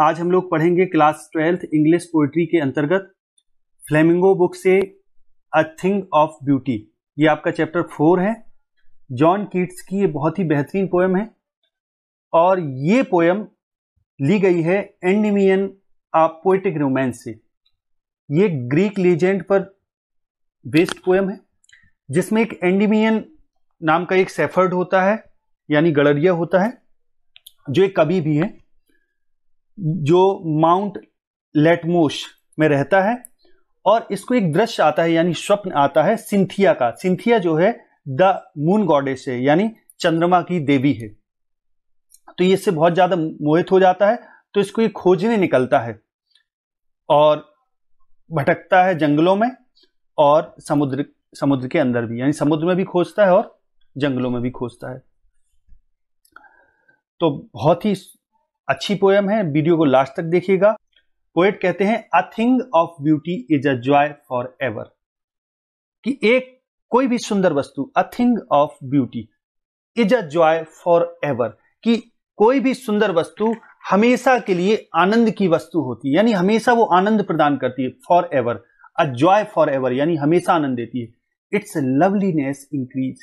आज हम लोग पढ़ेंगे क्लास ट्वेल्थ इंग्लिश पोइट्री के अंतर्गत फ्लेमिंगो बुक से अ थिंग ऑफ़ ब्यूटी ये आपका चैप्टर फोर है। जॉन कीट्स की ये बहुत ही बेहतरीन पोएम है। और ये पोएम ली गई है एंडिमियन आ पोइटिक रोमांस से। ये ग्रीक लीजेंड पर बेस्ड पोएम है, जिसमें एक एंडिमियन नाम का एक सेफर्ड होता है, यानी गड़रिया होता है, जो एक कवि भी है। जो माउंट लेटमोश में रहता है, और इसको एक दृश्य आता है, यानी स्वप्न आता है, सिंथिया का। सिंथिया जो है, द मून गॉडेस है, यानी चंद्रमा की देवी है। तो ये इससे बहुत ज़्यादा मोहित हो जाता है तो इसको ये खोजने निकलता है, और भटकता है जंगलों में, और समुद्र समुद्र के अंदर भी, यानी समुद्र में भी खोजता है और जंगलों में भी खोजता है। तो बहुत ही अच्छी पोयम है वीडियो को लास्ट तक देखिएगा। पोएट कहते हैं a thing of beauty is a joy for ever कि एक कोई भी सुंदर वस्तु a thing of beauty is a joy for ever कि कोई भी सुंदर वस्तु हमेशा के लिए आनंद की वस्तु होती है, यानी हमेशा वो आनंद प्रदान करती है for ever a joy for ever यानी हमेशा आनंद देती है। इट्स लवलीनेस इंक्रीज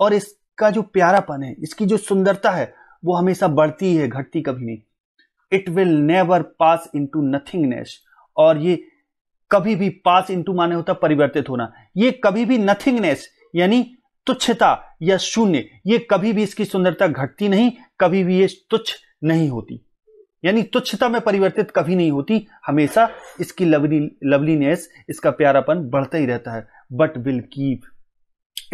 और इसका जो प्यारापन है, इसकी जो सुंदरता है वो हमेशा बढ़ती है, घटती कभी नहीं। It will never pass into nothingness और ये कभी भी पास इंटू माने होता परिवर्तित होना। ये कभी भी नथिंगनेस यानी तुच्छता या शून्य, ये कभी भी इसकी सुंदरता घटती नहीं, कभी भी ये तुच्छ नहीं होती। यानी तुच्छता में परिवर्तित कभी नहीं होती, हमेशा इसकी लवली लवलीनेस इसका प्यारापन बढ़ता ही रहता है। But will keep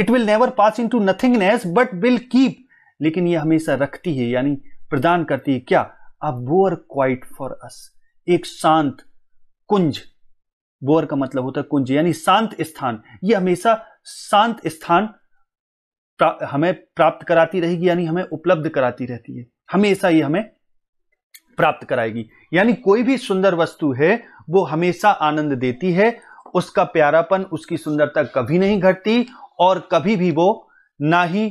it will never pass into nothingness but will keep लेकिन ये हमेशा रखती है यानी प्रदान करती है। क्या? A bower quiet for us. एक शांत कुंज। बोअर का मतलब होता है कुंज यानी शांत स्थान। ये हमेशा शांत स्थान प्रा, हमें प्राप्त कराती रहेगी यानी हमें उपलब्ध कराती रहती है। हमेशा ये हमें प्राप्त कराएगी। यानी कोई भी सुंदर वस्तु है वो हमेशा आनंद देती है उसका प्यारापन उसकी सुंदरता कभी नहीं घटती और कभी भी वो ना ही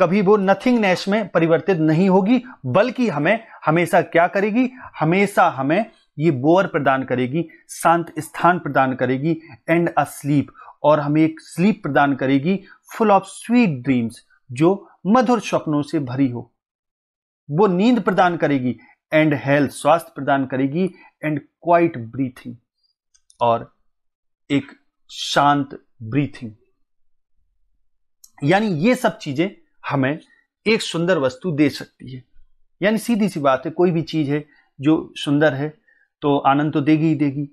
कभी वो नथिंगनेस में परिवर्तित नहीं होगी, बल्कि हमें हमेशा क्या करेगी? हमेशा हमें ये बोअर प्रदान करेगी, शांत स्थान प्रदान करेगी एंड अ स्लीप और हमें एक स्लीप प्रदान करेगी फुल ऑफ़ स्वीट ड्रीम्स जो मधुर स्वप्नों से भरी हो। वो नींद प्रदान करेगी एंड हेल्थ स्वास्थ्य प्रदान करेगी एंड क्वाइट ब्रीथिंग और एक शांत ब्रीथिंग यानी ये सब चीज़ें हमें एक सुंदर वस्तु दे सकती है। यानी सीधी सी बात है, कोई भी चीज़ है जो सुंदर है तो आनंद तो देगी ही देगी।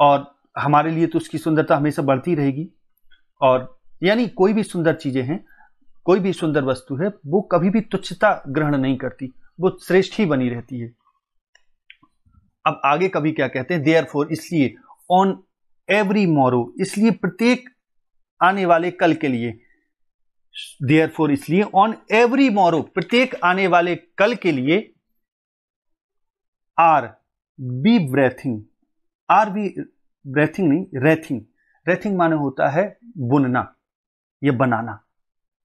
और हमारे लिए तो उसकी सुंदरता हमेशा बढ़ती रहेगी। और यानी कोई भी सुंदर चीज़ें हैं, कोई भी सुंदर वस्तु है, वो कभी भी तुच्छता ग्रहण नहीं करती, वो श्रेष्ठ ही बनी रहती है। अब आगे कभी क्या कहते हैं देयर फोर इसलिए ऑन एवरी मोरो इसलिए प्रत्येक आने वाले कल के लिए देयर फोर इसलिए ऑन एवरी मोरो प्रत्येक आने वाले कल के लिए are be breathing are be breathing नहीं रेथिंग रेथिंग माने होता है बुनना, या बनाना,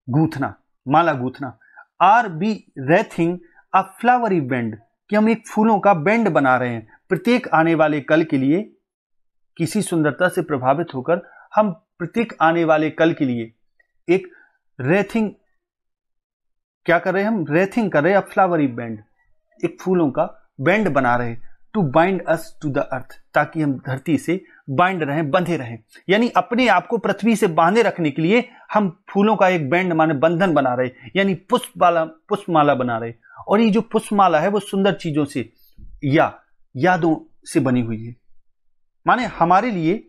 गूथना, माला गूथना. Are be wreathing a flowery band कि हम एक फूलों का बेंड बना रहे हैं. प्रत्येक आने वाले कल के लिए, किसी सुंदरता से प्रभावित होकर, हम प्रत्येक आने वाले कल के लिए एक रेथिंग, क्या कर रहे हैं हम? रेथिंग कर रहे हैं फ्लावरी बैंड, एक फूलों का बैंड बना रहे to bind us to the earth ताकि हम धरती से बाइंड रहें, बंधे रहें। यानी अपने आप को पृथ्वी से बांधे रखने के लिए हम फूलों का एक बैंड माने बंधन बना रहे यानी पुष्पमाला पुष्पमाला बना रहे और ये जो पुष्पमाला है, वो सुंदर चीज़ों से या यादों से बनी हुई है। माने हमारे लिए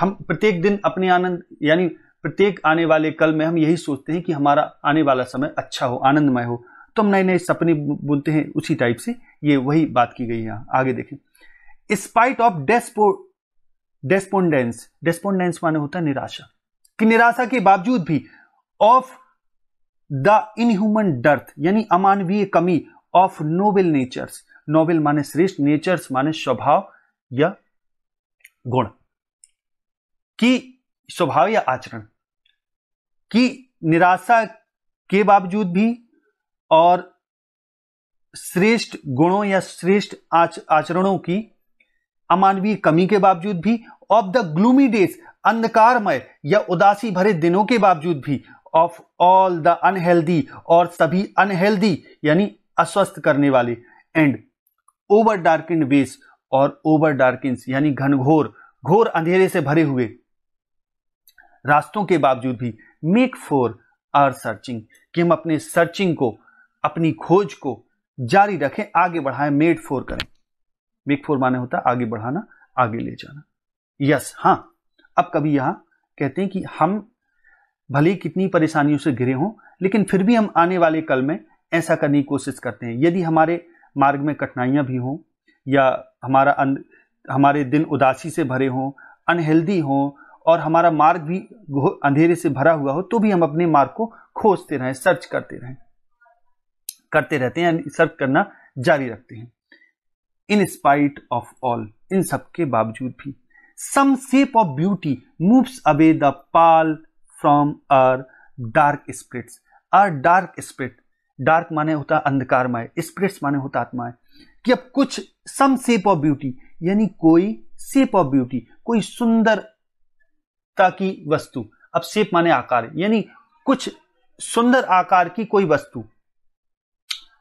हम प्रत्येक दिन अपने आनंद, यानी प्रत्येक आने वाले कल में हम यही सोचते हैं कि हमारा आने वाला समय अच्छा हो, आनंदमय हो। तो हम नए नए सपने बोलते हैं उसी टाइप से। ये वही बात की गई यहाँ। आगे देखें। स्पाइट ऑफ़ डेस्पो डेस्पोंडेंस डेस्पोंडेंस माने होता है निराशा। कि निराशा के बावजूद भी ऑफ़ द इनह्यूमन डर्थ यानी अमानवीय कमी ऑफ़ नोबेल नेचर्स नोबेल माने श्रेष्ठ नेचर्स माने स्वभाव या गुण। की स्वभाव या आचरण। की निराशा के बावजूद भी और श्रेष्ठ गुणों या श्रेष्ठ आच, आचरणों की अमानवीय कमी के बावजूद भी ऑफ़ द ग्लूमी डेज़ अंधकारमय या उदासी भरे दिनों के बावजूद भी ऑफ़ ऑल द अनहेल्दी और सभी अनहेल्दी यानी अस्वस्थ करने वाले एंड ओवर डार्किन वेस और ओवर डार्किन यानी घनघोर घोर अंधेरे से भरे हुए रास्तों के बावजूद भी मेक फॉर आर सर्चिंग, कि हम अपने सर्चिंग को, अपनी खोज को जारी रखें, आगे बढ़ाएँ, मेड फोर करें। मेक फोर माने होता आगे बढ़ाना, आगे ले जाना। यस हाँ। अब कभी यहाँ कहते हैं कि हम भले कितनी परेशानियों से घिरे हों, लेकिन फिर भी हम आने वाले कल में ऐसा करने की कोशिश करते हैं। यदि हमारे मार्ग में कठिनाइयाँ भी हों, या हमारा हमारे दिन उदासी से भरे हों, अनहेल्दी हों और हमारा मार्ग भी अंधेरे से भरा हुआ हो तो भी हम अपने मार्ग को खोजते रहें, सर्च करते रहें। करते रहते हैं सर्च करना जारी रखते हैं। इन स्पाइट ऑफ़ ऑल इन सब के बावजूद भी। Some shape of beauty moves away the pall from our dark spirits our dark spirit dark माने होता अंधकारमय स्प्रिट्स माने होता आत्माएँ कि अब कुछ सम शेप ऑफ़ ब्यूटी यानी कोई शेप ऑफ़ ब्यूटी कोई सुंदरता की वस्तु। अब शेप माने आकार, यानी कुछ सुंदर आकार की कोई वस्तु।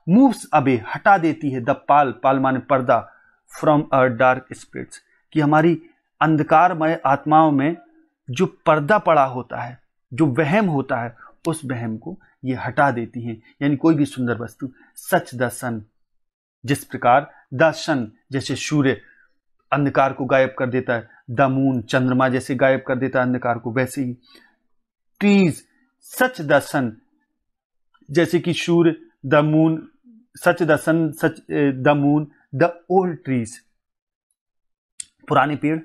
मूव्स अबे, हटा देती है द पाल। पाल माने पर्दा। From a dark spirits. कि हमारी अंधकारमय आत्माओं में जो पर्दा पड़ा होता है, जो वहम होता है, उस वहम को ये हटा देती हैं। यानी कोई भी सुंदर वस्तु। Such the sun. जिस प्रकार द सन, जैसे सूर्य अंधकार को गायब कर देता है द मून चंद्रमा जैसे गायब कर देता है अंधकार को, वैसे ही। ट्रीज सच द सन जैसे कि सूर्य the moon such the sun such the moon the old trees पुराने पेड़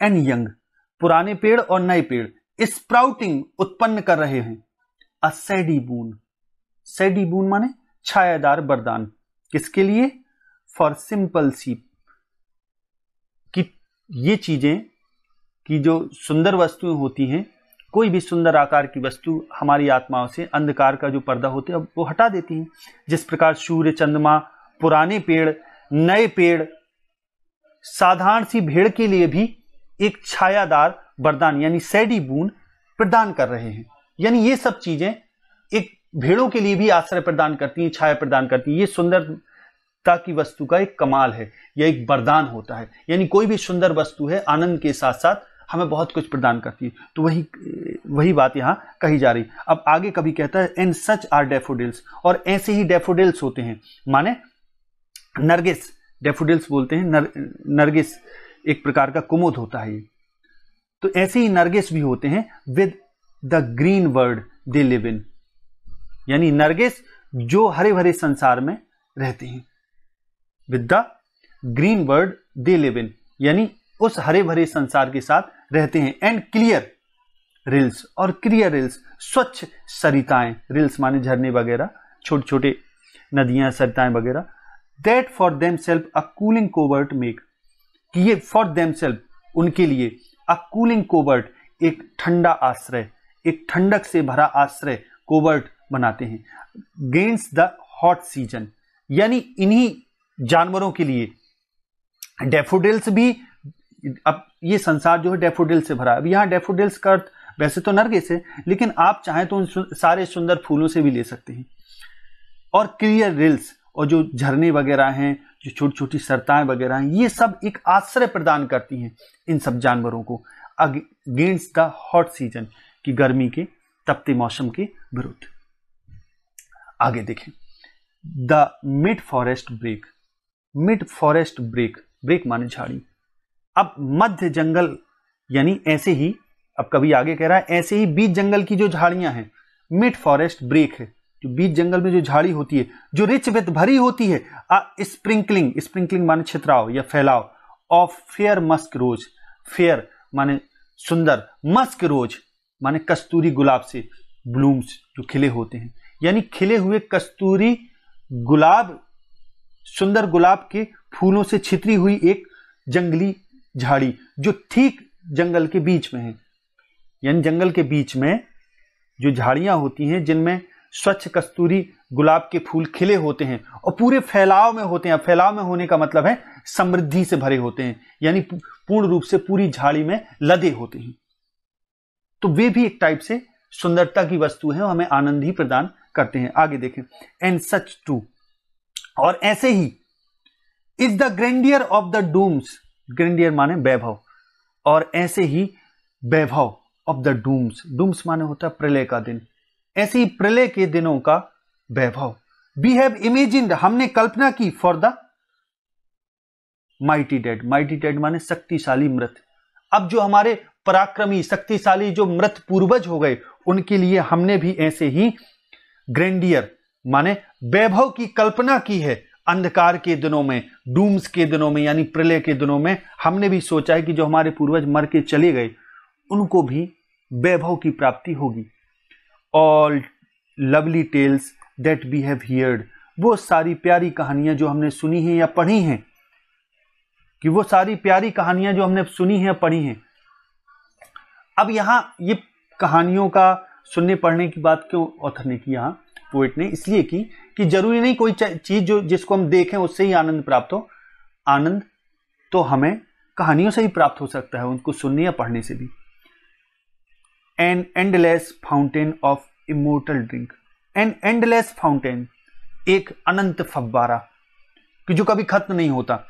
एंड यंग पुराने पेड़ और नए पेड़ स्प्राउटिंग उत्पन्न कर रहे हैं। अ सैडी बून सैडी बून माने छायादार वरदान किसके लिए? फॉर सिंपल सीप ये चीज़ें कि जो सुंदर वस्तुएँ होती हैं, कोई भी सुंदर आकार की वस्तु हमारी आत्माओं से अंधकार का जो पर्दा होते हैं वो हटा देती हैं। जिस प्रकार सूर्य, चंद्रमा, पुराने पेड़, नए पेड़, साधारण सी भेड़ के लिए भी एक छायादार वरदान, यानी सैडी बूंद प्रदान कर रहे हैं। यानी ये सब चीज़ें एक भेड़ों के लिए भी आश्रय प्रदान करती हैं, छाया प्रदान करती हैं। ये सुंदरता की वस्तु का एक कमाल है यह एक वरदान होता है। यानी कोई भी सुंदर वस्तु है आनंद के साथ साथ हमें बहुत कुछ प्रदान करती है। तो वही वही बात यहाँ कही जा रही। अब आगे कभी कहता है एन सच आर डेफोडिल्स। और ऐसे ही डेफोडिल्स होते हैं। माने नरगिस डेफोडिल्स बोलते हैं नर, नरगिस एक प्रकार का कुमुद होता है तो ऐसे ही नरगिस भी होते हैं with the green world they live in यानी नरगिस जो हरे भरे संसार में रहते हैं। With the green world they live in, यानी उस हरे भरे संसार के साथ रहते हैं। एंड क्लियर रिल्स और क्लियर रिल्स, स्वच्छ सरिताएँ, रिल्स माने झरने वगैरह छोटे छोटे नदियाँ, सरिताएँ वगैरह that for them self a cooling covert make कि ये फॉर देम सेल्फ उनके लिए अ कूलिंग कोवर्ट एक ठंडा आश्रय, एक ठंडक से भरा आश्रय कोवर्ट बनाते हैं। गेंस द हॉट सीज़न यानी इन्हीं जानवरों के लिए। डेफोडिल्स भी, अब ये संसार जो है डेफोडिल से भरा अब यहाँ डेफोडिल्स का अर्थ वैसे तो नरगिस है, लेकिन आप चाहें तो उन सारे सुंदर फूलों से भी ले सकते हैं। और क्लियर रिल्स और जो झरने वगैरह हैं, जो छोटी छोटी सरताएँ वगैरह हैं, ये सब एक आश्रय प्रदान करती हैं इन सब जानवरों को। अगेंस्ट द हॉट सीज़न की गर्मी के, तपते मौसम के विरुद्ध। आगे देखें। The mid forest brake mid forest brake brake माने झाड़ी। अब मध्य जंगल, यानी ऐसे ही, अब कभी आगे कह रहा है, ऐसे ही बीच जंगल की जो झाड़ियाँ हैं, मिड फॉरेस्ट ब्रेक है। जो बीच जंगल में जो झाड़ी होती है, जो रिच विथ भरी होती है स्प्रिंकलिंग स्प्रिंकलिंग माने छित्राव या फैलाव of fair musk rose. Fair माने सुंदर मस्क रोज माने कस्तूरी गुलाब से ब्लूम्स जो खिले होते हैं। यानी खिले हुए कस्तूरी गुलाब सुंदर गुलाब के फूलों से छितरी हुई एक जंगली झाड़ी, जो ठीक जंगल के बीच में है। यानी जंगल के बीच में जो झाड़ियाँ होती हैं, जिनमें स्वच्छ कस्तूरी गुलाब के फूल खिले होते हैं और पूरे फैलाव में होते हैं। फैलाव में होने का मतलब है समृद्धि से भरे होते हैं, यानी पूर्ण रूप से पूरी झाड़ी में लदे होते हैं। तो वे भी एक टाइप से सुंदरता की वस्तु है और हमें आनंद ही प्रदान करते हैं। आगे देखें। एंड सच टू और ऐसे ही is the grandeur of the dooms, grandeur माने वैभव, और ऐसे ही वैभव ऑफ़ द डूम्स डूम्स माने होता है प्रलय का दिन, ऐसे ही प्रलय के दिनों का वैभव। वी हैव इमेजिन हमने कल्पना की for the mighty dead mighty dead माने शक्तिशाली मृत। अब जो हमारे पराक्रमी, शक्तिशाली जो मृत पूर्वज हो गए, उनके लिए हमने भी ऐसे ही ग्रेंडियर माने वैभव की कल्पना की है अंधकार के दिनों में, डूम्स के दिनों में, यानी प्रलय के दिनों में, हमने भी सोचा है कि जो हमारे पूर्वज मर के चले गए, उनको भी वैभव की प्राप्ति होगी। All lovely tales that we have heard वो सारी प्यारी कहानियाँ जो हमने सुनी हैं या पढ़ी हैं, कि वो सारी प्यारी कहानियाँ जो हमने सुनी हैं पढ़ी हैं। अब यहाँ ये कहानियों का सुनने पढ़ने की बात क्यों ऑथर ने की यहाँ पोइट ने इसलिए की कि ज़रूरी नहीं कोई चीज़ जो, जिसको हम देखें, उससे ही आनंद प्राप्त हो। आनंद तो हमें कहानियों से ही प्राप्त हो सकता है, उनको सुनने या पढ़ने से भी। An endless fountain of immortal drink an endless fountain एक अनंत फब्बारा, कि जो कभी खत्म नहीं होता।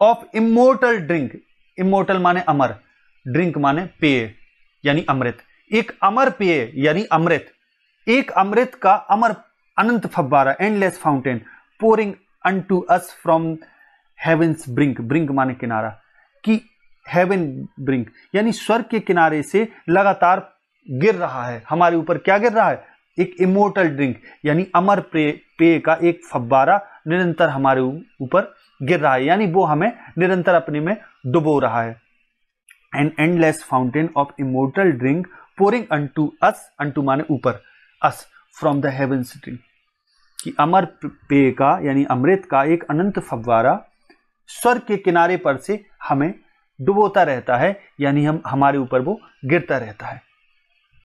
ऑफ़ इमोटल ड्रिंक इमोटल माने अमर ड्रिंक माने पेय, यानी अमृत। एक अमर पेय, यानी अमृत एक अमृत का अमर अनंत फब्बारा endless fountain pouring unto us from heaven's brink brink माने किनारा, कि हेवन ब्रिंक यानी स्वर्ग के किनारे से लगातार गिर रहा है, हमारे ऊपर क्या गिर रहा है? एक इमोटल ड्रिंक यानी अमर पेय का एक फब्बारा निरंतर हमारे ऊपर गिर रहा है, यानी वो हमें निरंतर अपने में डुबो रहा है। An endless fountain of immortal drink pouring unto us unto माने ऊपर। Us from the heaven city कि अमर पेय का, यानी अमृत का एक अनंत फव्वारा स्वर्ग के किनारे पर से हमें डुबोता रहता है, यानी हम, हमारे ऊपर वो गिरता रहता है।